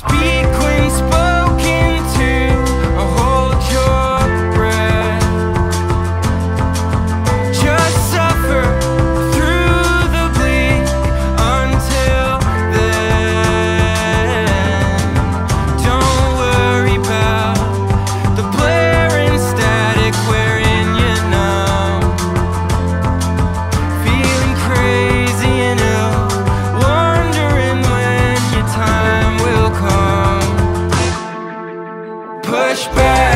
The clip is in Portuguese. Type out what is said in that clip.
Speed Push back,